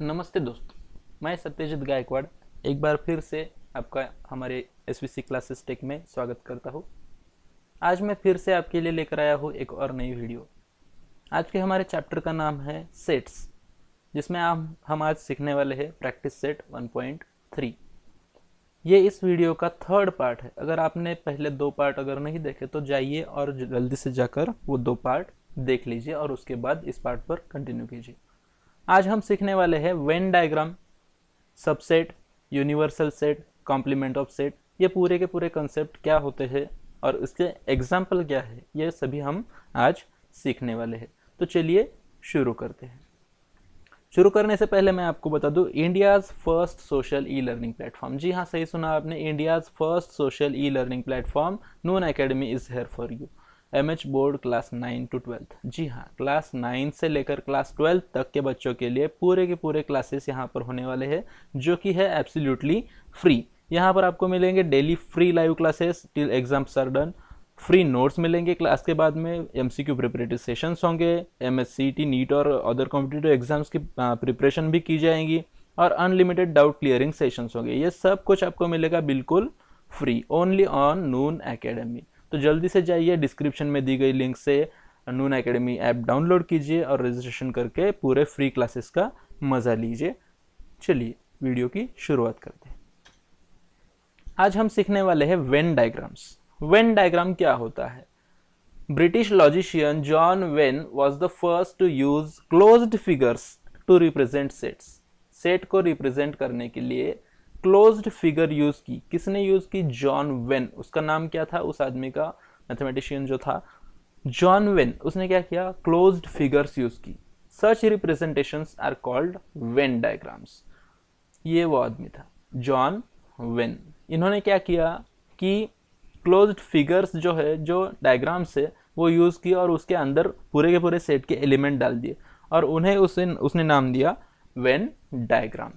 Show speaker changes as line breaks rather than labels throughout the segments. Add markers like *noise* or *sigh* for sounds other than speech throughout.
नमस्ते दोस्तों, मैं सत्यजित गायकवाड़, एक बार फिर से आपका हमारे एस वी क्लासेस टेक में स्वागत करता हूँ। आज मैं फिर से आपके लिए लेकर आया हूँ एक और नई वीडियो। आज के हमारे चैप्टर का नाम है सेट्स जिसमें हम हम आज सीखने वाले हैं प्रैक्टिस सेट 1.3 ये इस वीडियो का थर्ड पार्ट है। अगर आपने पहले दो पार्ट अगर नहीं देखे तो जाइए और जल्दी से जाकर वो दो पार्ट देख लीजिए और उसके बाद इस पार्ट पर कंटिन्यू कीजिए। आज हम सीखने वाले हैं Venn diagram subset universal set complement of set ये पूरे के पूरे कंसेप्ट क्या होते हैं और इसके एग्ज़ाम्पल क्या है, ये सभी हम आज सीखने वाले हैं। तो चलिए शुरू करते हैं। शुरू करने से पहले मैं आपको बता दूँ India's first social e learning platform जी हाँ सही सुना आपने India's first social e learning platform Noon academy is here for you M H board class nine to twelfth जी हाँ क्लास नाइन से लेकर क्लास ट्वेल्थ तक के बच्चों के लिए पूरे के पूरे क्लासेस यहाँ पर होने वाले हैं, जो कि है एब्सोल्युटली फ्री यहाँ पर आपको मिलेंगे daily free live classes till exams are done free notes मिलेंगे क्लास के बाद में M C Q preparative sessions होंगे M S C T NEET और अदर कॉम्पिटेटिव एग्ज़ाम्स की प्रिपरेशन भी की जाएँगी और अनलिमिटेड डाउट क्लियरिंग सेशंस होंगे। ये सब कुछ आपको मिलेगा बिल्कुल free only on Noon academy तो जल्दी से जाइए डिस्क्रिप्शन में दी गई लिंक से नून एकेडमी ऐप डाउनलोड कीजिए और रजिस्ट्रेशन करके पूरे फ्री क्लासेस का मज़ा लीजिए। चलिए वीडियो की शुरुआत करते हैं। आज हम सीखने वाले हैं वेन डायग्राम्स वेन डायग्राम क्या होता है? British logician John Venn was the first to use closed figures to represent sets set को रिप्रेजेंट करने के लिए क्लोज्ड फिगर यूज़ की, किसने यूज़ की? जॉन वेन उसका नाम क्या था? उस आदमी का मैथमेटिशियन जो था। जॉन वेन उसने क्या किया? क्लोज्ड फिगर्स यूज़ की। Such representation are called Venn diagrams ये वो आदमी था। जॉन वेन इन्होंने क्या किया कि क्लोज्ड फिगर्स जो है, जो डायग्राम्स है, वो यूज़ किया और उसके अंदर पूरे के पूरे सेट के एलिमेंट डाल दिए। और उन्हें उसे उसने नाम दिया वेन डायग्राम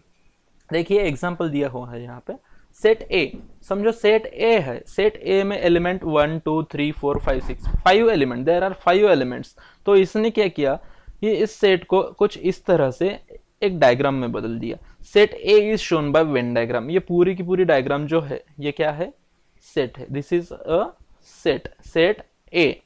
देखिए एग्ज़ाम्पल दिया हुआ है यहाँ पे। सेट ए समझो सेट ए है। सेट ए में element one two three four five six five element there are five elements तो इसने क्या किया? ये इस सेट को कुछ इस तरह से एक डायग्राम में बदल दिया। Set A is shown by Venn diagram ये पूरी की पूरी डायग्राम जो है, ये क्या है? सेट है। This is a set set A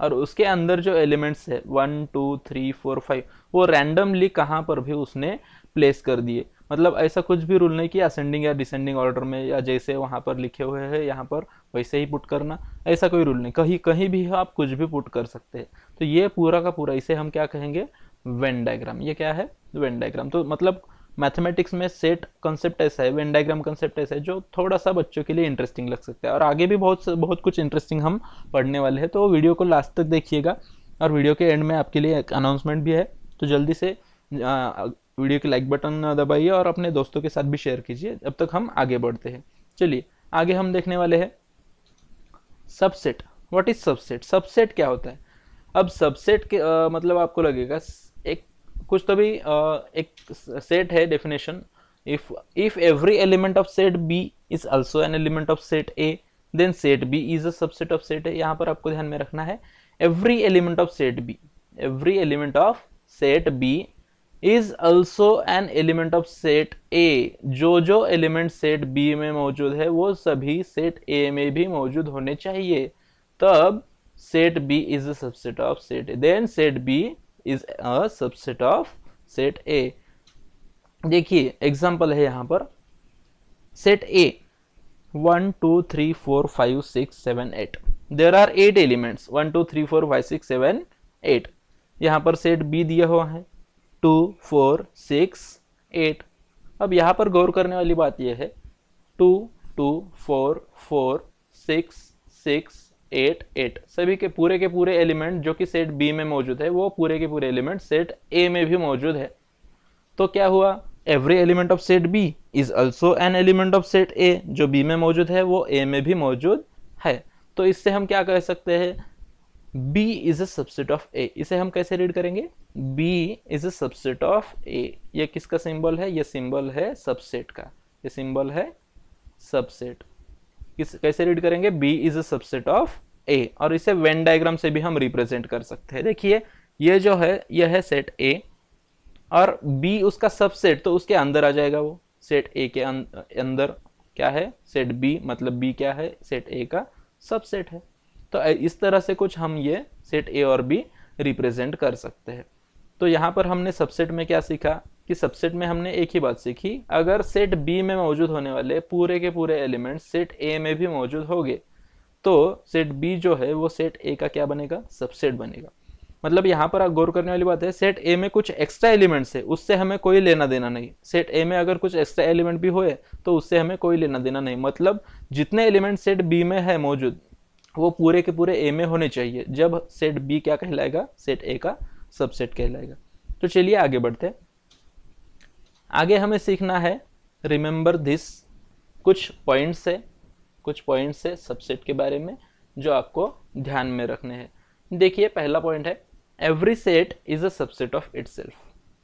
और उसके अंदर जो एलिमेंट्स है one two three four five वो रैंडमली कहाँ पर भी उसने प्लेस कर दिए। मतलब ऐसा कुछ भी रूल नहीं कि असेंडिंग या डिसेंडिंग ऑर्डर में या जैसे वहाँ पर लिखे हुए हैं, यहाँ पर वैसे ही पुट करना, ऐसा कोई रूल नहीं। कहीं कहीं भी आप कुछ भी पुट कर सकते हैं। तो ये पूरा का पूरा, इसे हम क्या कहेंगे? वेन डायग्राम ये क्या है? वेन डायग्राम तो मतलब मैथमेटिक्स में सेट कंसेप्ट ऐसा है वेन डायग्राम कंसेप्ट ऐसा है, जो थोड़ा सा बच्चों के लिए इंटरेस्टिंग लग सकता है। और आगे भी बहुत बहुत कुछ इंटरेस्टिंग हम पढ़ने वाले हैं। तो वीडियो को लास्ट तक देखिएगा। और वीडियो के एंड में आपके लिए एक अनाउंसमेंट भी है। तो जल्दी से वीडियो की लाइक बटन दबाइए और अपने दोस्तों के साथ भी शेयर कीजिए। जब तक हम आगे बढ़ते हैं। चलिए आगे हम देखने वाले हैं। Subset. What is subset? Subset क्या होता है? अब सबसेट के आ, मतलब आपको लगेगा एक कुछ तो भी आ, एक सेट है definition if if every element of set B is also an element of set A then set B is a subset of set A यहाँ पर आपको ध्यान में रखना है। Every element of set B every element of set B is also an element of set A जो जो element set B में मौजूद है, वो सभी सेट ए में भी मौजूद होने चाहिए। तब set B is a subset of set A then set B is a subset of set A देखिए एग्जांपल है यहाँ पर। Set A one two three four five six seven eight there are eight elements one two three four five six seven eight यहाँ पर set B दिया हुआ है। Two, four, six, eight. अब यहाँ पर गौर करने वाली बात यह है। Two two, four four, six six, eight eight. सभी के पूरे के पूरे एलिमेंट जो कि सेट बी में मौजूद है, वो पूरे के पूरे एलिमेंट सेट ए में भी मौजूद है। तो क्या हुआ? Every element of set B is also an element of set A जो बी में मौजूद है, वो ए में भी मौजूद है। तो इससे हम क्या कह सकते हैं? B is a subset of A. इसे हम कैसे रीड करेंगे? B is a subset of A. ये किसका सिंबल है? ये सिंबल है सबसेट का. ये सिंबल है सबसेट किस कैसे रीड करेंगे? B is a subset of A. और इसे वेन डायग्राम से भी हम रिप्रेजेंट कर सकते हैं. देखिए ये जो है यह है सेट A. और बी उसका सबसेट तो उसके अंदर आ जाएगा वो. सेट ए के अं-, अंदर क्या है? सेट बी मतलब बी क्या है? सेट ए का सबसेट है. तो इस तरह से कुछ हम ये सेट ए और बी रिप्रेजेंट कर सकते हैं। तो यहाँ पर हमने सबसेट में क्या सीखा कि सबसेट में हमने एक ही बात सीखी, अगर सेट बी में मौजूद होने वाले पूरे के पूरे एलिमेंट सेट ए में भी मौजूद होंगे तो सेट बी जो है वो सेट ए का क्या बनेगा? सबसेट बनेगा। मतलब यहाँ पर आप गौर करने वाली बात है सेट ए में कुछ एक्स्ट्रा एलिमेंट्स है, उससे हमें कोई लेना देना नहीं। सेट ए में अगर कुछ एक्स्ट्रा एलिमेंट भी होए तो उससे हमें कोई लेना देना नहीं। मतलब जितने एलिमेंट सेट बी में है मौजूद वो पूरे के पूरे ए में होने चाहिए। जब सेट बी क्या कहलाएगा? सेट ए का सबसेट कहलाएगा। तो चलिए आगे बढ़ते आगे हमें सीखना है रिमेंबर दिस कुछ पॉइंट्स है, कुछ पॉइंट्स है सबसेट के बारे में जो आपको ध्यान में रखने हैं। देखिए, पहला पॉइंट है every set is a subset of it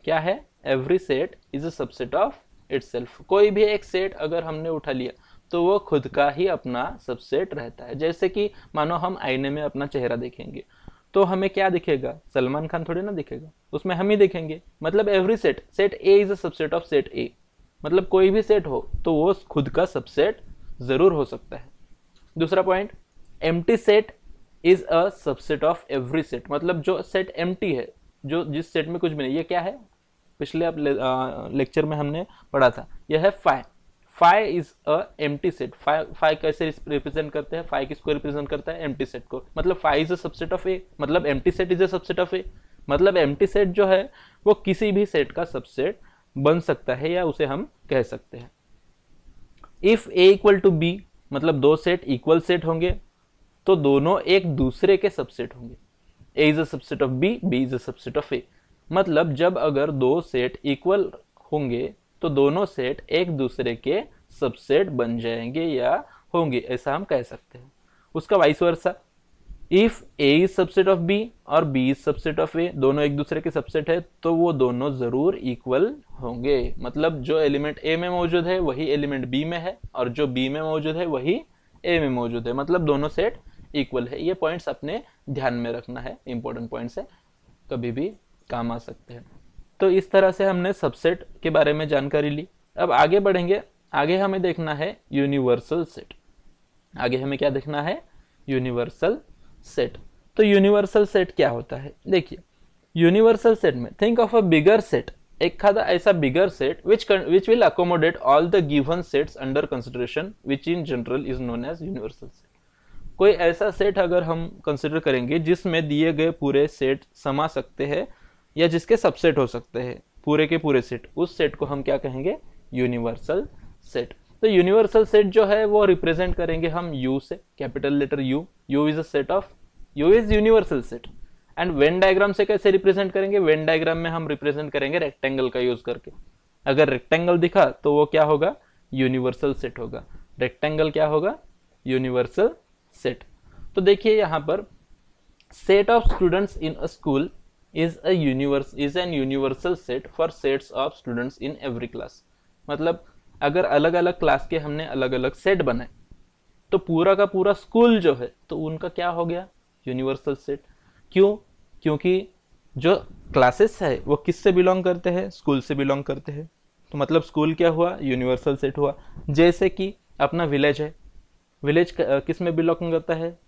क्या है? Every set is a subset of it कोई भी एक सेट अगर हमने उठा लिया तो वो खुद का ही अपना सबसेट रहता है। जैसे कि मानो हम आईने में अपना चेहरा देखेंगे तो हमें क्या दिखेगा? सलमान खान थोड़ी ना दिखेगा। उसमें हम ही देखेंगे। मतलब every set set A is a subset of set A मतलब कोई भी सेट हो तो वो खुद का सबसेट ज़रूर हो सकता है। दूसरा point M set is a subset of every set मतलब जो सेट एम है, जो जिस सेट में कुछ भी नहीं, ये क्या है? पिछले अब लेक्चर में हमने पढ़ा था। यह है phi phi is a empty set phi phi कैसे रिप्रेजेंट करते हैं? फाइव किसको रिप्रेजेंट करता है? एम्प्टी सेट को। मतलब phi is a subset of A मतलब empty set is a subset of A मतलब एम्प्टी सेट जो है, वो किसी भी सेट का सबसेट बन सकता है या उसे हम कह सकते हैं। If A equal to B मतलब दो सेट इक्वल सेट होंगे तो दोनों एक दूसरे के सबसेट होंगे। A is a subset of B B is a subset of A मतलब जब अगर दो सेट इक्वल होंगे तो दोनों सेट एक दूसरे के सबसेट बन जाएँगे या होंगे, ऐसा हम कह सकते हैं। उसका vice versa if A is subset of B और B is subset of A दोनों एक दूसरे के सबसेट है तो वो दोनों ज़रूर इक्वल होंगे। मतलब जो एलिमेंट ए में मौजूद है, वही एलिमेंट बी में है, और जो बी में मौजूद है, वही ए में मौजूद है। मतलब दोनों सेट इक्वल है। ये पॉइंट्स अपने ध्यान में रखना है। इंपॉर्टेंट पॉइंट्स है। कभी भी काम आ सकते हैं। तो इस तरह से हमने सबसेट के बारे में जानकारी ली। अब आगे बढ़ेंगे। आगे हमें देखना है यूनिवर्सल सेट आगे हमें क्या देखना है? यूनिवर्सल सेट तो यूनिवर्सल सेट क्या होता है? देखिए यूनिवर्सल सेट में think of a bigger set एक खादा ऐसा bigger set which which will accommodate all the given sets under consideration which in general is known as universal set कोई ऐसा सेट अगर हम कंसिडर करेंगे जिसमें दिए गए पूरे सेट समा सकते हैं या जिसके सबसेट हो सकते हैं, पूरे के पूरे सेट उस सेट को हम क्या कहेंगे? यूनिवर्सल सेट तो यूनिवर्सल सेट जो है, वो रिप्रेजेंट करेंगे हम यू से capital letter U U is a set of U is universal set and Venn diagram से कैसे रिप्रेजेंट करेंगे? वेन डायग्राम में हम रिप्रेजेंट करेंगे रेक्टेंगल का यूज़ करके. अगर रेक्टेंगल दिखा तो वो क्या होगा? यूनिवर्सल सेट होगा. रेक्टेंगल क्या होगा? यूनिवर्सल सेट तो देखिए यहाँ पर set of students in a school is a universe, is an universal set for sets of students in every class. मतलब अगर अलग अलग क्लास के हमने अलग अलग सेट बनाए तो पूरा का पूरा स्कूल जो है तो उनका क्या हो गया? यूनिवर्सल सेट क्यों? क्योंकि जो क्लासेस है, वो किससे बिलोंग करते हैं? स्कूल से बिलोंग करते हैं. तो मतलब स्कूल क्या हुआ? यूनिवर्सल सेट हुआ. जैसे कि अपना विलेज है. विलेज किसमें बिलोंग करता है?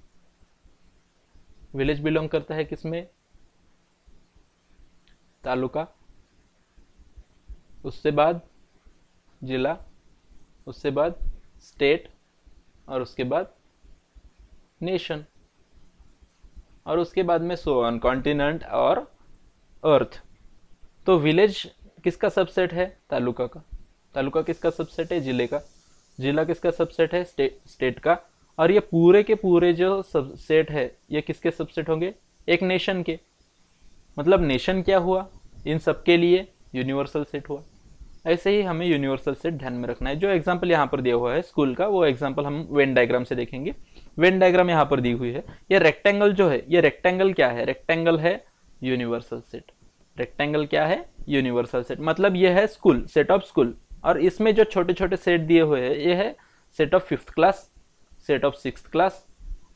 विलेज बिलोंग करता है किसमें? तालुका, उससे बाद जिला, उससे बाद स्टेट और उसके बाद नेशन और उसके बाद में सोन कॉन्टिनेंट और अर्थ तो विलेज किसका सबसेट है? तालुका का। तालुका किसका सबसेट है? ज़िले का। जिला किसका सबसेट है? स्टेट स्टेट का। और ये पूरे के पूरे जो सबसेट है, ये किसके सबसेट होंगे? एक नेशन के। मतलब नेशन क्या हुआ? इन सब के लिए यूनिवर्सल सेट हुआ। ऐसे ही हमें यूनिवर्सल सेट ध्यान में रखना है। जो एग्ज़ाम्पल यहाँ पर दिया हुआ है स्कूल का, वो एग्ज़ाम्पल हम वेन डायग्राम से देखेंगे। वेन डायग्राम यहाँ पर दी हुई है। ये रेक्टेंगल जो है, ये रेक्टेंगल क्या है? रेक्टेंगल है यूनिवर्सल सेट रेक्टेंगल क्या है? यूनिवर्सल सेट मतलब ये है स्कूल सेट ऑफ़ स्कूल और इसमें जो छोटे छोटे सेट दिए हुए हैं, ये है set of fifth class set of six class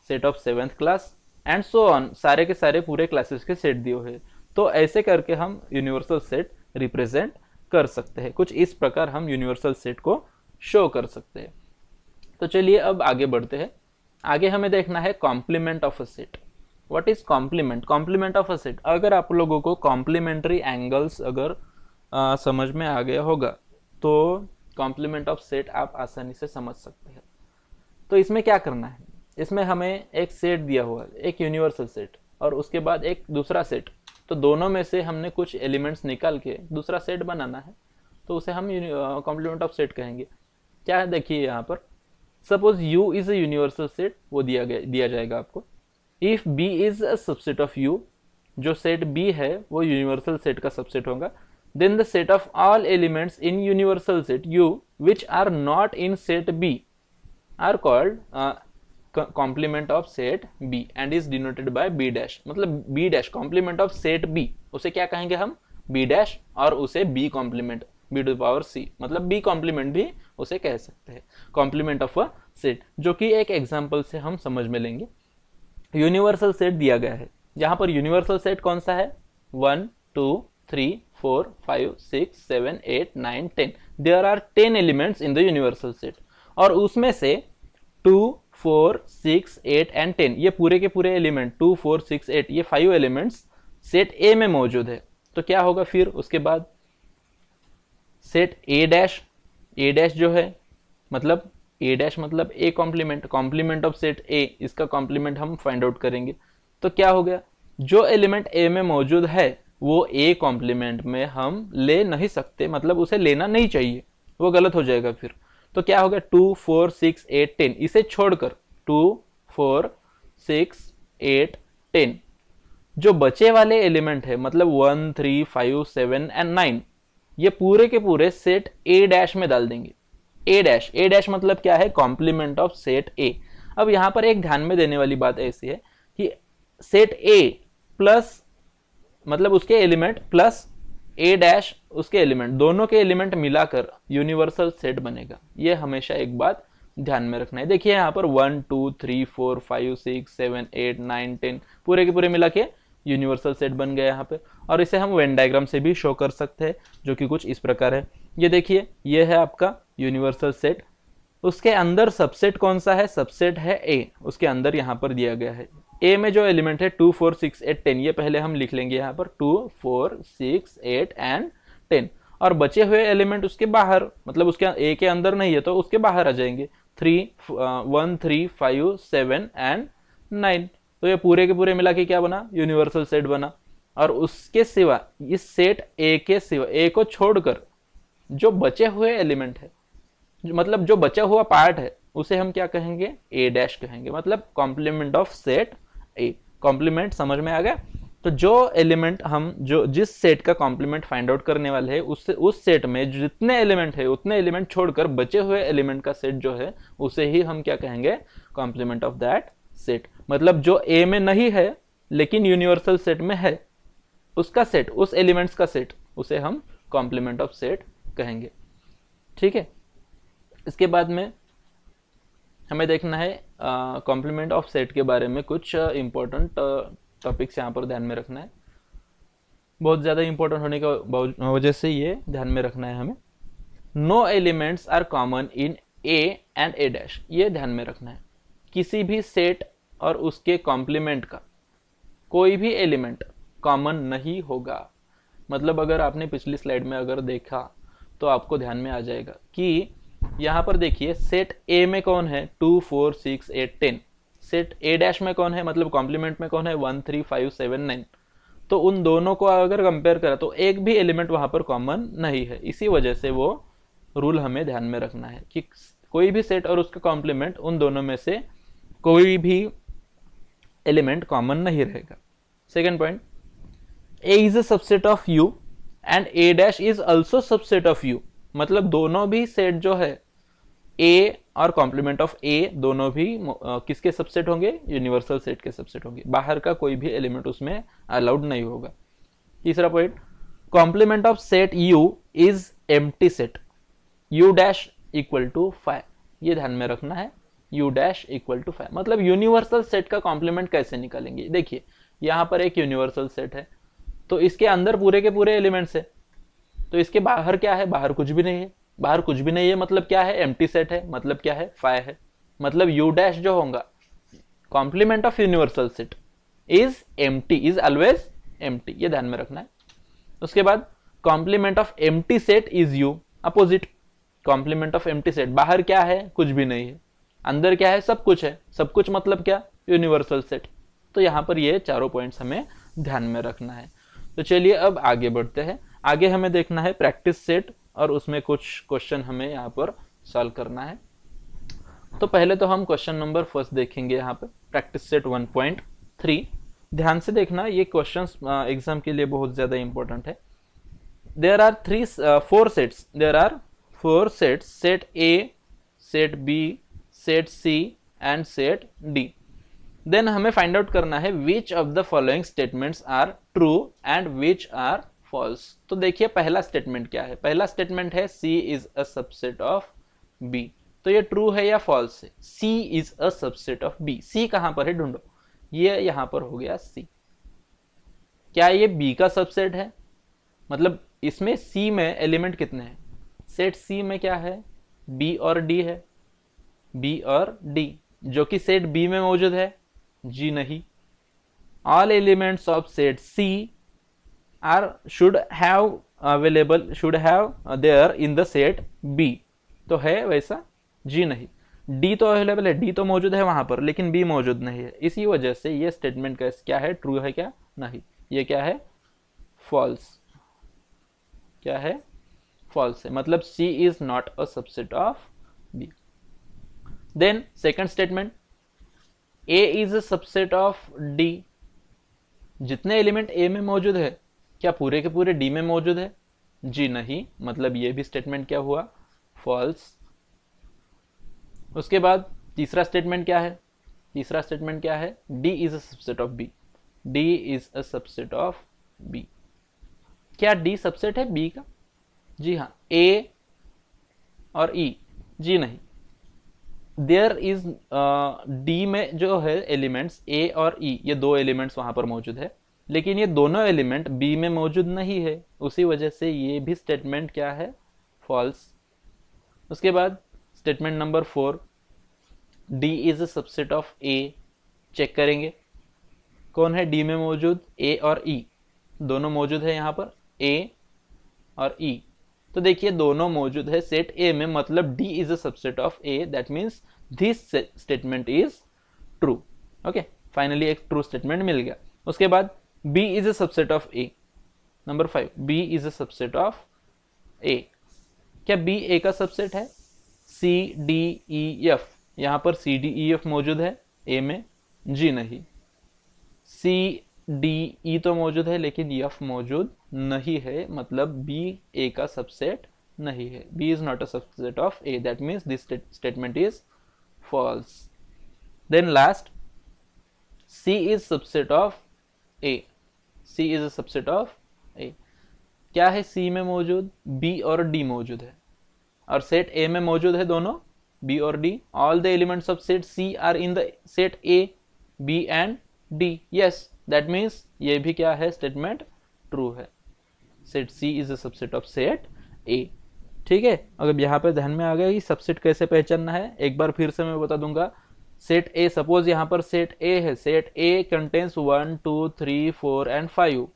set of seventh class and so on सारे के सारे पूरे क्लासेस के सेट दिए हुए तो ऐसे करके हम यूनिवर्सल सेट रिप्रेजेंट कर सकते हैं। कुछ इस प्रकार हम यूनिवर्सल सेट को शो कर सकते हैं। तो चलिए अब आगे बढ़ते हैं। आगे हमें देखना है complement of a set what is complement complement of a set अगर आप लोगों को कॉम्प्लीमेंट्री एंगल्स अगर आ, समझ में आ गया होगा तो कॉम्प्लीमेंट ऑफ़ सेट आप आसानी से समझ सकते हैं। तो इसमें क्या करना है? इसमें हमें एक सेट दिया हुआ है, एक यूनिवर्सल सेट और उसके बाद एक दूसरा सेट तो दोनों में से हमने कुछ एलिमेंट्स निकाल के दूसरा सेट बनाना है तो उसे हम कॉम्प्लीमेंट ऑफ़ सेट कहेंगे। क्या है देखिए यहाँ पर। Suppose u is a universal set वो दिया गया, दिया जाएगा आपको। If b is a subset of u, जो सेट b है, वो यूनिवर्सल सेट का सबसेट होगा। Then the set of all elements in universal set u which are not in set b are called complement of set B and is denoted by B dash मतलब B dash complement of set B उसे क्या कहेंगे हम? B dash और उसे B complement B to power C मतलब B complement भी उसे कह सकते हैं। कॉम्प्लीमेंट ऑफ़ अ सेट जो कि एक एग्ज़ाम्पल से हम समझ में लेंगे। यूनिवर्सल सेट दिया गया है। यहाँ पर यूनिवर्सल सेट कौन सा है? One two three four five six seven eight nine ten there are ten elements in the universal set और उसमें से two four six eight and ten ये पूरे के पूरे element two four six eight ये फाइव एलिमेंट्स सेट ए में मौजूद है। तो क्या होगा फिर उसके बाद? Set A dash A dash जो है मतलब ए डैश मतलब A complement complement of set A इसका कॉम्प्लीमेंट हम फाइंड आउट करेंगे। तो क्या हो गया? जो एलिमेंट ए में मौजूद है, वो ए कॉम्प्लीमेंट में हम ले नहीं सकते मतलब उसे लेना नहीं चाहिए। वो गलत हो जाएगा फिर। तो क्या हो गया two, four, six, eight, ten. इसे छोड़कर two, four, six, eight, ten. जो बचे वाले एलिमेंट है मतलब one, three, five, seven and nine, ये पूरे के पूरे सेट ए डैश में डाल देंगे। ए डैश। ए डैश मतलब क्या है? Complement of set A. अब यहाँ पर एक ध्यान में देने वाली बात ऐसी है कि सेट ए प्लस मतलब उसके एलिमेंट प्लस ए डैश उसके एलिमेंट दोनों के एलिमेंट मिलाकर यूनिवर्सल सेट बनेगा। ये हमेशा एक बात ध्यान में रखना है। देखिए यहाँ पर one two three four five six seven eight nine ten पूरे के पूरे मिला के यूनिवर्सल सेट बन गया यहाँ पे। और इसे हम वेन डायग्राम से भी शो कर सकते हैं, जो कि कुछ इस प्रकार है। ये देखिए, ये है आपका यूनिवर्सल सेट उसके अंदर सबसेट कौन सा है? सबसेट है ए उसके अंदर यहाँ पर दिया गया है। ए में जो एलिमेंट है two four six eight ten ये पहले हम लिख लेंगे यहाँ पर two four six eight and ten और बचे हुए एलिमेंट उसके बाहर मतलब उसके ए के अंदर नहीं है तो उसके बाहर आ जाएँगे। Three one three five seven and nine तो ये पूरे के पूरे मिला के क्या बना? यूनिवर्सल सेट बना। और उसके सिवा, इस सेट ए के सिवा ए को छोड़कर जो बचे हुए एलिमेंट है मतलब जो बचा हुआ पार्ट है, उसे हम क्या कहेंगे? ए डैश कहेंगे। मतलब complement of set A complement समझ में आ गया? तो जो एलिमेंट हम, जो, जिस सेट का कॉम्प्लीमेंट फाइंड आउट करने वाले हैं, उससे, उस सेट में जितने एलिमेंट है, उतने एलिमेंट छोड़कर बचे हुए एलिमेंट का सेट जो है, उसे ही हम क्या कहेंगे? कॉम्प्लीमेंट ऑफ़ दैट सेट मतलब जो ए में नहीं है, लेकिन यूनिवर्सल सेट में है, उसका सेट उस एलिमेंट्स का सेट उसे हम कॉम्प्लीमेंट ऑफ़ सेट कहेंगे। ठीक है? इसके बाद में हमें देखना है कॉम्प्लीमेंट ऑफ़ सेट के बारे में कुछ इंपॉर्टेंट टॉपिक्स यहाँ पर ध्यान में रखना है। बहुत ज़्यादा इंपॉर्टेंट होने की वजह से ये ध्यान में रखना है हमें। No elements are common in A and A dash ये ध्यान में रखना है। किसी भी सेट और उसके कॉम्प्लीमेंट का कोई भी एलिमेंट कॉमन नहीं होगा। मतलब अगर आपने पिछली स्लाइड में अगर देखा तो आपको ध्यान में आ जाएगा कि यहाँ पर देखिए सेट ए में कौन है? Two four six eight ten set A dash में कौन है? मतलब कॉम्प्लीमेंट में कौन है? One three five seven nine तो उन दोनों को अगर कंपेयर करें तो एक भी एलिमेंट वहाँ पर कॉमन नहीं है। इसी वजह से वो रूल हमें ध्यान में रखना है कि कोई भी सेट और उसका कॉम्प्लीमेंट उन दोनों में से कोई भी एलिमेंट कॉमन नहीं रहेगा। Second point A is a subset of U and A dash is also subset of U मतलब दोनों भी सेट जो है ए और कॉम्प्लीमेंट ऑफ़ ए दोनों भी किसके सबसेट होंगे? यूनिवर्सल सेट के सबसेट होंगे। बाहर का कोई भी एलिमेंट उसमें अलाउड नहीं होगा। तीसरा point complement of set U is empty set U dash equal to five ये ध्यान में रखना है। U dash equal to five मतलब यूनिवर्सल सेट का कॉम्प्लीमेंट कैसे निकालेंगे? देखिए, यहाँ पर एक यूनिवर्सल सेट है। तो इसके अंदर पूरे के पूरे एलिमेंट्स है। तो इसके बाहर क्या है? बाहर कुछ भी नहीं है। बाहर कुछ भी नहीं है मतलब क्या है? एम सेट है मतलब क्या है? फाइव है। मतलब यू डैश जो होगा complement of universal set is M is always M ये ध्यान में रखना है। उसके बाद complement of M set is U opposite complement of M set बाहर क्या है? कुछ भी नहीं है। अंदर क्या है? सब कुछ है। सब कुछ मतलब क्या? यूनिवर्सल सेट तो यहाँ पर ये चारों पॉइंट्स हमें ध्यान में रखना है। तो चलिए अब आगे बढ़ते हैं। आगे हमें देखना है प्रैक्टिस सेट और उसमें कुछ क्वेश्चन हमें यहाँ पर सॉल्व करना है। तो पहले तो हम क्वेश्चन नंबर फ़र्स्ट देखेंगे यहाँ पे। प्रैक्टिस सेट 1.3 ध्यान से देखना, ये क्वेश्चन एग्ज़ाम के लिए बहुत ज़्यादा इंपॉर्टेंट है। There are three four sets there are four sets set A set B set C and set D then हमें फाइंड आउट करना है which of the following statements are true and which are false तो देखिए पहला statement क्या है? पहला statement है C is a subset of B तो ये ट्रू है या फॉल्स है? C is a subset of B C कहाँ पर है ढूंढो? ये यहाँ पर हो गया सी क्या ये बी का सबसेट है? मतलब इसमें सी में एलिमेंट कितने हैं? सेट सी में क्या है? बी और डी है। बी और डी जो कि सेट बी में मौजूद है। जी नहीं। All elements of set C are should have available should have there in the set B तो है वैसा? जी नहीं। डी तो अवेलेबल है डी तो मौजूद है वहाँ पर, लेकिन बी मौजूद नहीं है। इसी वजह से ये स्टेटमेंट का क्या है? ट्रू है क्या? नहीं। ये क्या है? फॉल्स क्या है? फॉल्स है। मतलब C is not a subset of B then second statement A is a subset of D जितने एलिमेंट ए में मौजूद है क्या पूरे के पूरे डी में मौजूद है? जी नहीं। मतलब ये भी स्टेटमेंट क्या हुआ? फॉल्स उसके बाद तीसरा स्टेटमेंट क्या है? तीसरा स्टेटमेंट क्या है? D is a subset of B D is a subset of B क्या डी सबसेट है बी का? जी हाँ। ए और ई e, जी नहीं। देयर इज़ डी में जो है एलिमेंट्स ए और ई e, ये दो एलिमेंट्स वहाँ पर मौजूद है। लेकिन ये दोनों एलिमेंट बी में मौजूद नहीं है। उसी वजह से ये भी स्टेटमेंट क्या है? फॉल्स उसके बाद statement number four D is a subset of A check करेंगे। कौन है डी में मौजूद? ए और ई e? दोनों मौजूद है यहाँ पर। ए और ई e. तो देखिए, दोनों मौजूद है। सेट ए में मतलब D is a subset of A that means this statement is true okay finally एक ट्रू स्टेटमेंट मिल गया। उसके बाद B is a subset of A number five B is a subset of A क्या B ए का subset है? C D E F यहाँ पर सी डी ई एफ़ मौजूद है ए में। जी नहीं। सी डी ई तो मौजूद है, लेकिन एफ़ मौजूद नहीं है। मतलब बी ए का सबसेट नहीं है। B is not a subset of A that means this statement is false then last C is subset of A C is a subset of A क्या है सी में मौजूद? बी और डी मौजूद है। और सेट ए में मौजूद है दोनों? बी और D all the elements of set C are in the set A B and D yes that means ये भी क्या है? स्टेटमेंट ट्रू है। Set C is a subset of set A ठीक है? अगर यहाँ पे ध्यान में आ गया कि सबसेट कैसे पहचानना है। एक बार फिर से मैं बता दूँगा। सेट ए सपोज़ यहाँ पर सेट ए है। Set A contains one two three four and five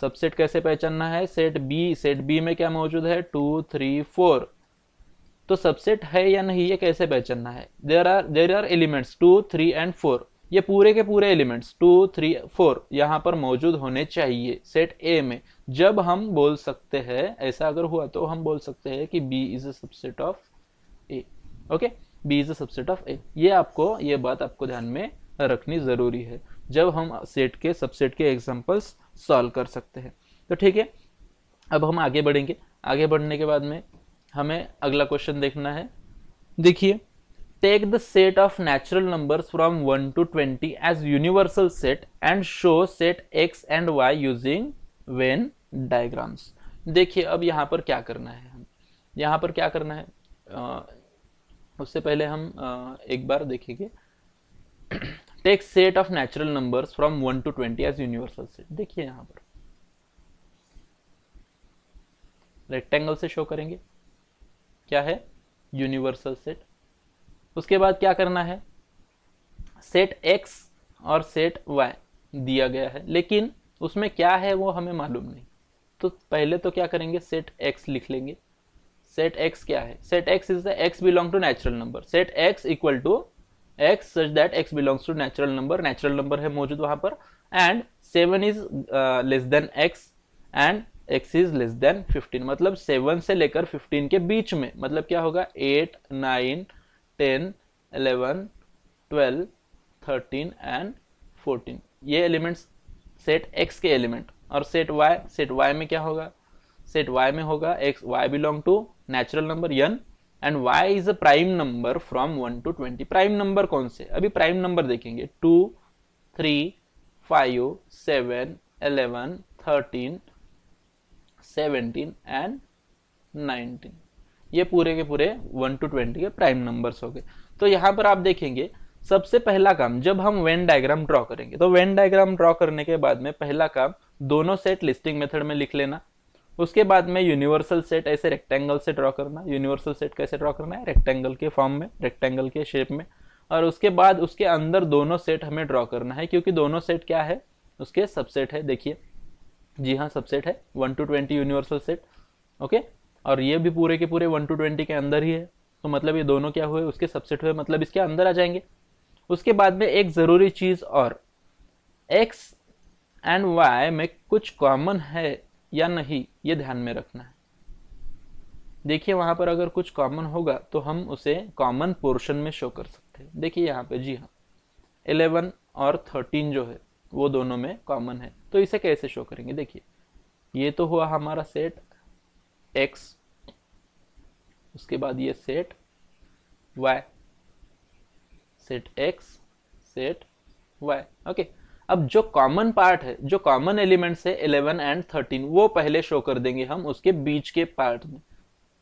subset कैसे पहचानना है? सेट बी सेट बी में क्या मौजूद है? टू थ्री फोर तो सबसेट है या नहीं, ये कैसे पहचानना है? There are there are elements two three and four ये पूरे के पूरे एलिमेंट्स टू थ्री फोर यहाँ पर मौजूद होने चाहिए सेट ए में। जब हम बोल सकते हैं, ऐसा अगर हुआ तो हम बोल सकते हैं कि B is a subset of A okay B is a subset of A ये आपको, ये बात आपको ध्यान में रखनी ज़रूरी है, जब हम सेट के सबसेट के एग्जांपल्स सॉल्व कर सकते हैं। तो ठीक है, अब हम आगे बढ़ेंगे। आगे बढ़ने के बाद में हमें अगला क्वेश्चन देखना है। देखिए take the set of natural numbers from 1 to 20 as universal set and show set x and y using Venn diagrams देखिए, अब यहाँ पर क्या करना है? यहाँ पर क्या करना है? उससे पहले हम एक बार देखेंगे। Take set of natural numbers from one to 20 as universal set देखिए यहाँ पर। रेक्टेंगल से शो करेंगे। क्या है? यूनिवर्सल सेट उसके बाद क्या करना है? सेट एक्स और सेट वाई दिया गया है। लेकिन उसमें क्या है वो हमें मालूम नहीं। तो पहले तो क्या करेंगे? सेट एक्स लिख लेंगे। सेट एक्स क्या है? Set X is the X belong to natural number set X equal to X such that X belongs to natural number natural number है मौजूद वहाँ पर. And seven is less than X and X is less than fifteen मतलब seven से लेकर fifteen के बीच में. मतलब क्या होगा? Eight nine ten eleven twelve thirteen and fourteen ये एलिमेंट्स सेट एक्स के एलिमेंट और सेट वाई सेट वाई में क्या होगा? सेट वाई में होगा X Y belong to natural number N and Y is a prime number from one to twenty prime number कौन से? अभी प्राइम नंबर देखेंगे. Two three five seven eleven thirteen seventeen and nineteen ये पूरे के पूरे वन टू ट्वेंटी के prime numbers हो गए. तो यहाँ पर आप देखेंगे, सबसे पहला काम, जब हम वेन डायग्राम ड्रॉ करेंगे तो वेन डायग्राम ड्रॉ करने के बाद में पहला काम, दोनों सेट लिस्टिंग मेथड में लिख लेना. उसके बाद में यूनिवर्सल सेट ऐसे रेक्टेंगल से ड्रॉ करना यूनिवर्सल सेट कैसे ड्रॉ करना है? रेक्टेंगल के फॉर्म में रेक्टेंगल के शेप में। और उसके बाद उसके अंदर दोनों सेट हमें ड्रॉ करना है, क्योंकि दोनों सेट क्या है? उसके सबसेट है, देखिए। जी हाँ सबसेट है। One to twenty universal set okay और ये भी पूरे के पूरे वन टू ट्वेंटी के अंदर ही है। तो मतलब ये दोनों क्या हुए? उसके सबसेट हुए मतलब इसके अंदर आ जाएँगे। उसके बाद में एक ज़रूरी चीज़ और। एक्स एंड वाई में कुछ कॉमन है। या नहीं, ये ध्यान में रखना है। देखिए, वहाँ पर अगर कुछ कॉमन होगा तो हम उसे कॉमन पोर्शन में शो कर सकते हैं। देखिए यहाँ पे, जी हाँ 11 और 13 जो है, वो दोनों में कॉमन है। तो इसे कैसे शो करेंगे? देखिए, ये तो हुआ हमारा सेट x, उसके बाद ये set y set x set y okay अब जो कॉमन पार्ट है, जो कॉमन एलिमेंट्स है 11 एंड 13 वो पहले शो कर देंगे हम उसके बीच के पार्ट में।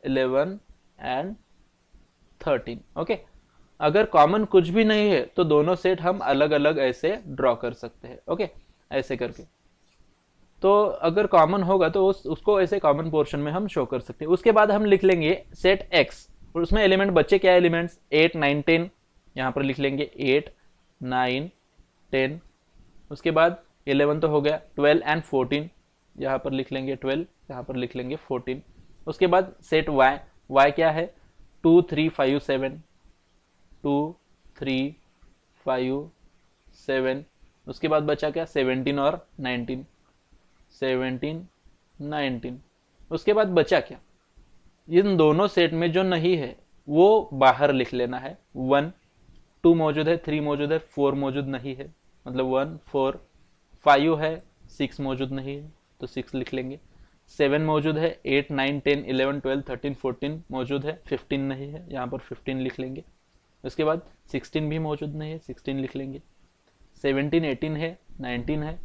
11 एंड 13 ओके अगर कॉमन कुछ भी नहीं है तो दोनों सेट हम अलग अलग ऐसे ड्रॉ कर सकते हैं ओके ऐसे करके। तो अगर कॉमन होगा तो उस, उसको ऐसे कॉमन पोर्शन में हम शो कर सकते हैं। उसके बाद हम लिख लेंगे सेट एक्स और उसमें एलिमेंट बच्चे क्या एलिमेंट्स एट नाइन टेन यहाँ पर लिख लेंगे एट नाइन टेन उसके बाद इलेवन तो हो गया ट्वेल्व एंड फोर्टीन यहाँ पर लिख लेंगे ट्वेल्व यहाँ पर लिख लेंगे फोर्टीन उसके बाद सेट वाई वाई क्या है? Two three five seven two three five seven उसके बाद बचा क्या? सेवनटीन और नाइनटीन सेवनटीन नाइनटीन उसके बाद बचा क्या? इन दोनों सेट में जो नहीं है, वो बाहर लिख लेना है। वन टू मौजूद है थ्री मौजूद है फोर मौजूद नहीं है। मतलब वन फोर फाइव है सिक्स मौजूद नहीं है तो सिक्स लिख लेंगे। सेवन मौजूद है eight nine ten eleven twelve thirteen fourteen मौजूद है फिफ्टीन नहीं है, यहाँ पर फिफ्टीन लिख लेंगे। उसके बाद सिक्सटीन भी मौजूद नहीं है सिक्सटीन लिख लेंगे। सेवनटीन एटीन है नाइनटीन है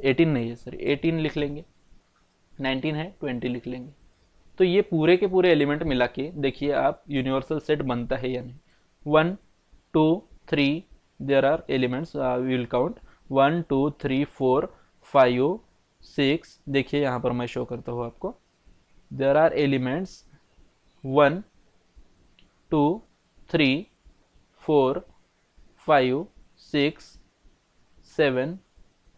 एटीन नहीं है सर एटीन लिख लेंगे। नाइनटीन है ट्वेंटी लिख लेंगे। तो ये पूरे के पूरे एलिमेंट मिला के देखिए आप यूनिवर्सल सेट बनता है या नहीं। One two three there are elements uh, we will count. One two three four five six देखिए यहाँ पर मैं शो करता हूँ आपको। There are elements one two three four five six seven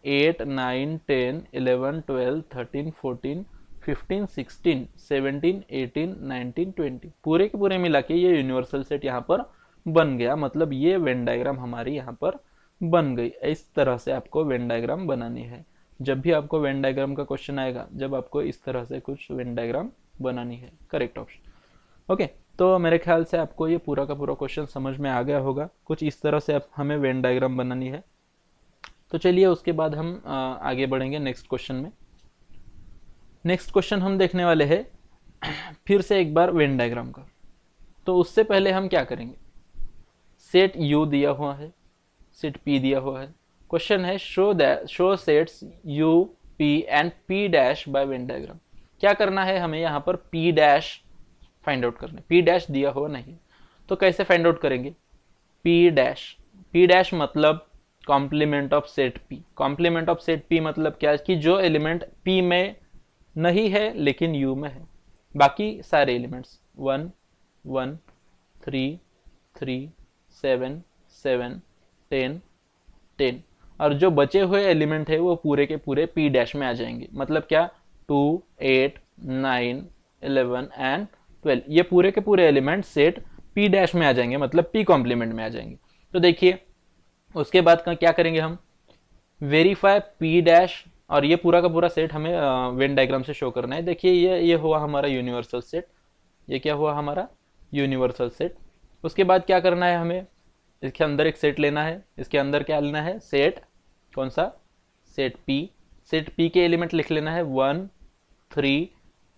eight nine ten eleven twelve thirteen fourteen fifteen sixteen seventeen eighteen nineteen twenty पूरे के पूरे मिला के ये यूनिवर्सल सेट यहाँ पर बन गया। मतलब ये वेन डायग्राम हमारी यहाँ पर बन गई। इस तरह से आपको वेन डायग्राम बनानी है। जब भी आपको वेन डायग्राम का क्वेश्चन आएगा, जब आपको इस तरह से कुछ वेन डायग्राम बनानी है। करेक्ट ऑप्शन ओके तो मेरे ख्याल से आपको ये पूरा का पूरा क्वेश्चन समझ में आ गया होगा। कुछ इस तरह से आप हमें वेन डायग्राम बनानी है। तो चलिए उसके बाद हम आगे बढ़ेंगे नेक्स्ट क्वेश्चन में। नेक्स्ट क्वेश्चन हम देखने वाले हैं। *clears throat* फिर से एक बार वेन डायग्राम का। तो उससे पहले हम क्या करेंगे? सेट यू दिया हुआ है सेट पी दिया हुआ है। क्वेश्चन है show show sets U P and P dash by Venn diagram क्या करना है हमें यहाँ पर पी डैश फाइंड आउट करना पी डैश दिया हुआ नहीं तो कैसे फाइंड आउट करेंगे? पी डैश पी डैश मतलब complement of set P complement of set P मतलब क्या? है कि जो एलिमेंट पी में नहीं है, लेकिन यू में है। बाकी सारे elements one one three three seven seven ten ten और जो बचे हुए एलिमेंट है, वो पूरे के पूरे पी डैश में आ जाएँगे। मतलब क्या? Two eight nine eleven and twelve ये पूरे के पूरे एलिमेंट सेट पी डैश में आ जाएँगे मतलब पी कॉम्प्लीमेंट में आ जाएँगे। तो देखिए, उसके बाद क्या करेंगे हम? वेरीफाई पी डैश और ये पूरा का पूरा सेट हमें वेन डायग्राम से शो करना है। देखिए, ये ये हुआ हमारा यूनिवर्सल सेट ये क्या हुआ हमारा? यूनिवर्सल सेट उसके बाद क्या करना है हमें? इसके अंदर एक सेट लेना है। इसके अंदर क्या लेना है? सेट कौन सा? सेट पी सेट पी के एलिमेंट लिख लेना है। One three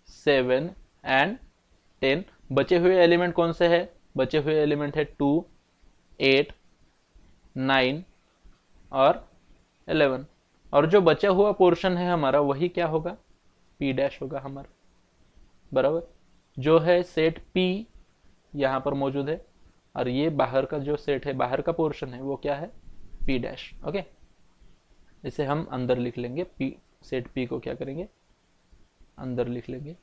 seven and ten बचे हुए एलिमेंट कौन से है? बचे हुए एलिमेंट है टू एट नाइन और एलेवन और जो बचा हुआ पोर्शन है हमारा, वही क्या होगा? पी डैश होगा हमारा। बराबर? जो है सेट पी यहाँ पर मौजूद है। और ये बाहर का जो सेट है, बाहर का पोर्शन है, वो क्या है? पी डैश ओके इसे हम अंदर लिख लेंगे पी सेट पी को क्या करेंगे? अंदर लिख लेंगे।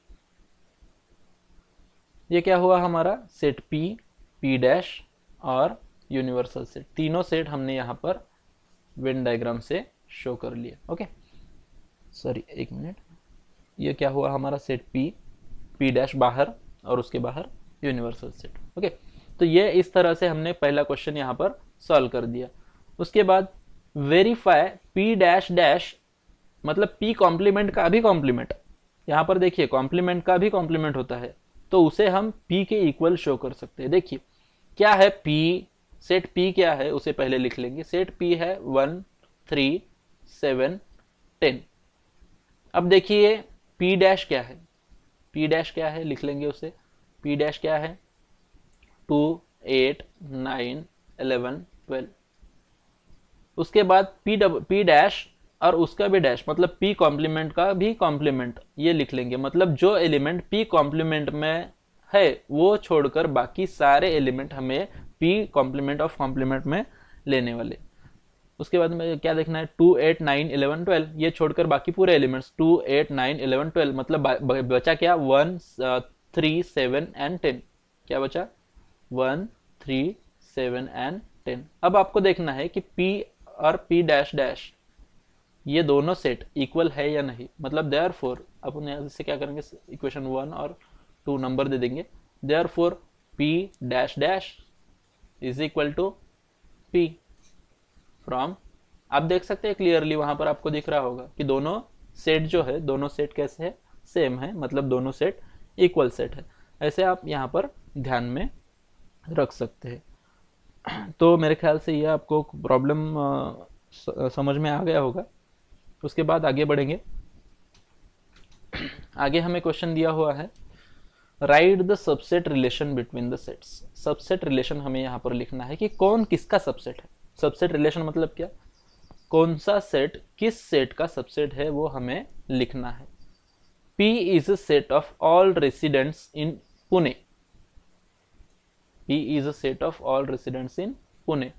ये क्या हुआ हमारा? सेट पी पी डैश और यूनिवर्सल सेट तीनों सेट हमने यहाँ पर वेन डायग्राम से शो कर लिया ओके सॉरी एक मिनट ये क्या हुआ हमारा? सेट पी पी डैश बाहर और उसके बाहर यूनिवर्सल सेट ओके तो ये इस तरह से हमने पहला क्वेश्चन यहाँ पर सॉल्व कर दिया। उसके बाद वेरीफाई पी डैश डैश मतलब पी कॉम्प्लीमेंट का भी कॉम्प्लीमेंट यहाँ पर देखिए कॉम्प्लीमेंट का भी कॉम्प्लीमेंट होता है तो उसे हम पी के इक्वल शो कर सकते हैं। देखिए, क्या है पी सेट पी क्या है? उसे पहले लिख लेंगे। सेट पी है वन थ्री सेवन टेन अब देखिए पी डैश क्या है? पी डैश क्या है? लिख लेंगे उसे। पी डैश क्या है? Two eight nine eleven twelve उसके बाद पी डब पी डैश और उसका भी डैश मतलब पी कॉम्प्लीमेंट का भी कॉम्प्लीमेंट ये लिख लेंगे। मतलब जो एलिमेंट पी कॉम्प्लीमेंट में है, वो छोड़कर बाकी सारे एलिमेंट हमें पी कॉम्प्लीमेंट ऑफ़ कॉम्प्लीमेंट में लेने वाले। उसके बाद में क्या देखना है? Two eight nine eleven twelve ये छोड़कर बाकी पूरे elements two eight nine eleven twelve मतलब बचा क्या? One three seven and ten क्या बचा? One, three, seven and ten अब आपको देखना है कि P और P डैश डैश ये दोनों सेट इक्वल है या नहीं? मतलब देयर फोर अपन यहाँ से क्या करेंगे? इक्वेशन वन और टू नंबर दे देंगे। Therefore P dash dash is equal to P from आप देख सकते हैं क्लियरली वहाँ पर आपको दिख रहा होगा कि दोनों सेट जो है, दोनों सेट कैसे है? सेम है मतलब दोनों सेट इक्वल सेट है। ऐसे आप यहाँ पर ध्यान में रख सकते हैं। *clears throat* तो मेरे ख्याल से ये आपको प्रॉब्लम समझ में आ गया होगा। उसके बाद आगे बढ़ेंगे। *clears throat* आगे हमें क्वेश्चन दिया हुआ है write the subset relation between the sets subset relation हमें यहाँ पर लिखना है कि कौन किसका सबसेट है। सबसेट रिलेशन मतलब क्या? कौन सा सेट किस सेट का सबसेट है वो हमें लिखना है। P is a set of all residents in Pune. P is a set of all residents in Pune.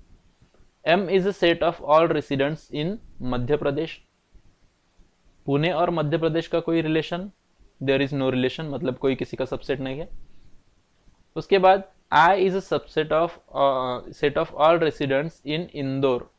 M is a set of all residents in Madhya Pradesh Pune और मध्य प्रदेश का कोई relation there is no relation मतलब कोई किसी का subset नहीं है। उसके बाद I is a subset of set of all residents in Indore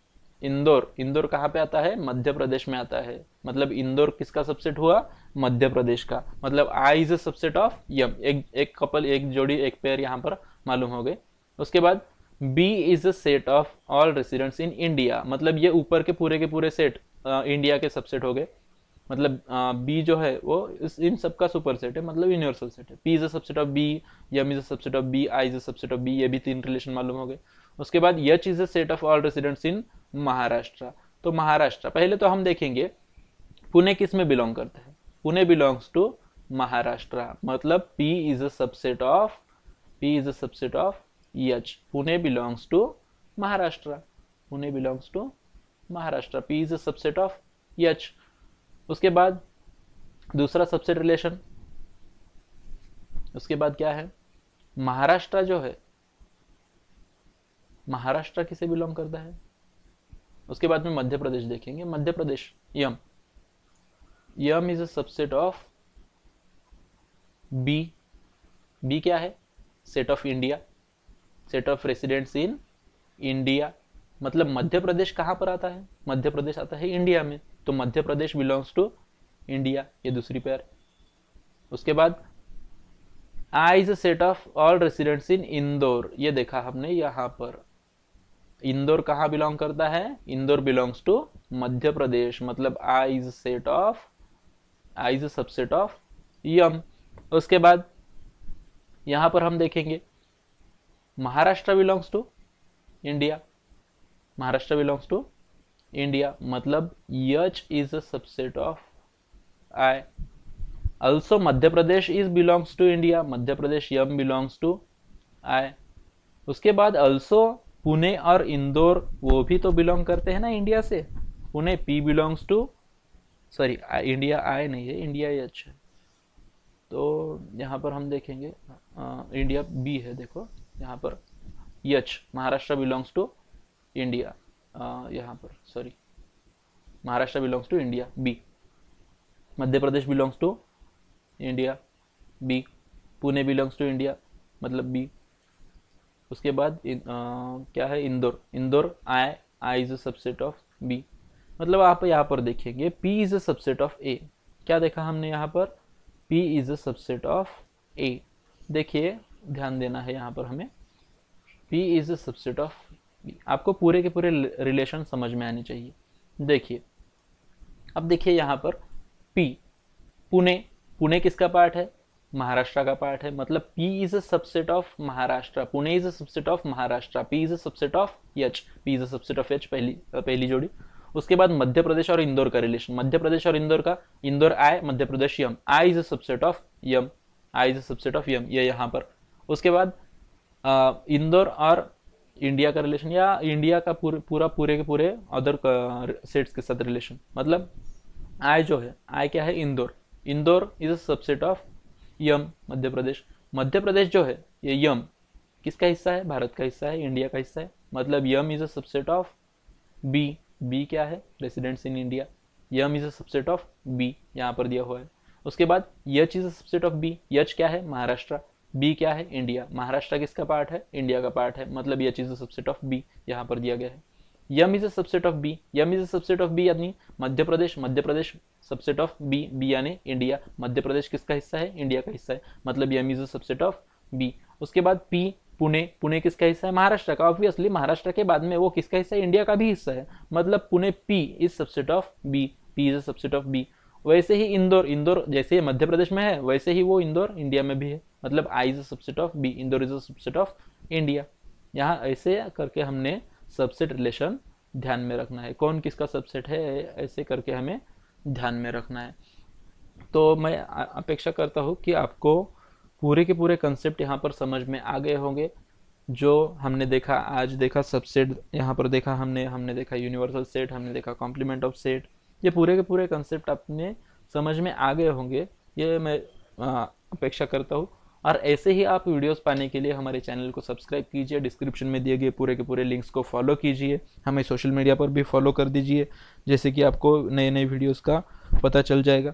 Indore Indore कहाँ पे आता है? मध्य प्रदेश में आता है। मतलब इंदौर किसका सबसेट हुआ? मध्य प्रदेश का। मतलब I is a subset of M एक एक कपल एक जोड़ी, एक पेयर यहाँ पर मालूम हो गए। उसके बाद B is a set of all residents in India मतलब ये ऊपर के पूरे के पूरे सेट इंडिया के सबसेट हो गए। मतलब बी जो है, वो इस, इन सबका सुपर सेट है मतलब यूनिवर्सल सेट है। P is a subset of B M is a subset of B I is a subset of B ये भी तीन रिलेशन मालूम हो गए। उसके बाद H is a set of all residents in Maharashtra तो महाराष्ट्र पहले तो हम देखेंगे, पुणे किसमें बिलोंग करते हैं? पुणे बिलोंग्स टू महाराष्ट्र मतलब P is a subset of P is a subset of H. Pune belongs to Maharashtra. Pune belongs to Maharashtra. P is a subset of H. उसके बाद दूसरा सबसेट रिलेशन उसके बाद क्या है महाराष्ट्र जो है महाराष्ट्र किसे बिलोंग करता है उसके बाद में मध्य प्रदेश देखेंगे Madhya Pradesh M M is a subset of B B क्या है set of India set of residents in India मतलब मध्य प्रदेश कहाँ पर आता है? मध्य प्रदेश आता है इंडिया में। तो Madhya Pradesh belongs to India ये दूसरी पेयर उसके बाद I is set of all residents in Indore ये देखा हमने यहाँ पर। इंदौर कहाँ बिलोंग करता है? Indore belongs to Madhya Pradesh. मतलब I is set of I is subset of M उसके बाद यहाँ पर हम देखेंगे। Maharashtra belongs to India Maharashtra belongs to India मतलब H is a subset of I also, Madhya Pradesh is belongs to India Madhya Pradesh M belongs to I उसके बाद also Pune और इंदौर, वो भी तो बिलोंग करते हैं ना इंडिया से। Pune P belongs to sorry India I नहीं है इंडिया एच है। तो यहाँ पर हम देखेंगे आ, इंडिया बी है देखो यहाँ पर H Maharashtra belongs to India यहाँ पर sorry Maharashtra belongs to India B Madhya Pradesh belongs to India B Pune belongs to India मतलब बी उसके बाद इन, आ, क्या है Indore Indore I I is a subset of B मतलब आप यहाँ पर देखेंगे P is a subset of A क्या देखा हमने यहाँ पर? P is a subset of A देखिए, ध्यान देना है यहाँ पर हमें। P is a subset of B आपको पूरे के पूरे रिलेशन समझ में आने चाहिए। देखिए, अब देखिए यहाँ पर पी पुणे। पुणे किसका पार्ट है? महाराष्ट्र का पार्ट है। मतलब P is a subset of Maharashtra. Pune is a subset of Maharashtra. P is a subset of H P is a subset of H पहली पहली जोड़ी। उसके बाद मध्य प्रदेश और इंदौर का रिलेशन मध्य प्रदेश और इंदौर का, Indore I Madhya Pradesh M. I is a subset of M. I is a subset of M. ये यहाँ पर। उसके बाद इंदौर और इंडिया का रिलेशन या इंडिया का पूरे, पूरा पूरे के पूरे अदर सेट्स के साथ रिलेशन मतलब आय जो है आय क्या है? Indore. Indore is a subset of M, Madhya Pradesh. Madhya Pradesh जो है, ये यम, किसका हिस्सा है? भारत का हिस्सा है, इंडिया का हिस्सा है। मतलब M is a subset of B B क्या है? Residents in India M is a subset of B यहाँ पर दिया हुआ है। उसके बाद H is a subset of B H क्या है? महाराष्ट्र। बी क्या है? इंडिया महाराष्ट्र किसका पार्ट है? इंडिया का पार्ट है। मतलब H is a subset of B यहाँ पर दिया गया है। M is a subset of B M is a subset of B यानी Madhya Pradesh. Madhya Pradesh subset of B B यानी इंडिया मध्य प्रदेश किसका हिस्सा है? इंडिया का हिस्सा है। मतलब M is a subset of B उसके बाद पी पुणे पुणे किसका हिस्सा है? महाराष्ट्र का। ऑब्वियसली महाराष्ट्र के बाद में वो किसका हिस्सा है? इंडिया का भी हिस्सा है। मतलब Pune P is subset of B P is a subset of B वैसे ही इंदौर इंदौर जैसे मध्य प्रदेश में है, वैसे ही वो इंदौर इंडिया में भी है। मतलब I is a subset of B Indore is a subset of India यहाँ ऐसे करके हमने सबसेट रिलेशन ध्यान में रखना है। कौन किसका सबसेट है? ऐसे करके हमें ध्यान में रखना है। तो मैं अपेक्षा करता हूँ कि आपको पूरे के पूरे कंसेप्ट यहाँ पर समझ में आ गए होंगे, जो हमने देखा, आज देखा सबसेट यहाँ पर देखा हमने हमने देखा यूनिवर्सल सेट हमने देखा कॉम्प्लीमेंट ऑफ़ सेट ये पूरे के पूरे कंसेप्ट अपने समझ में आ गए होंगे, ये मैं अपेक्षा करता हूँ। और ऐसे ही आप वीडियोस पाने के लिए हमारे चैनल को सब्सक्राइब कीजिए डिस्क्रिप्शन में दिए गए पूरे के पूरे लिंक्स को फॉलो कीजिए, हमें सोशल मीडिया पर भी फॉलो कर दीजिए, जैसे कि आपको नए नए वीडियोस का पता चल जाएगा।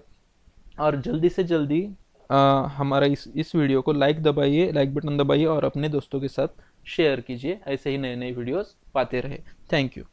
और जल्दी से जल्दी हमारा इस इस वीडियो को लाइक दबाइए लाइक बटन दबाइए और अपने दोस्तों के साथ शेयर कीजिए। ऐसे ही नए नए वीडियोस पाते रहे। Thank you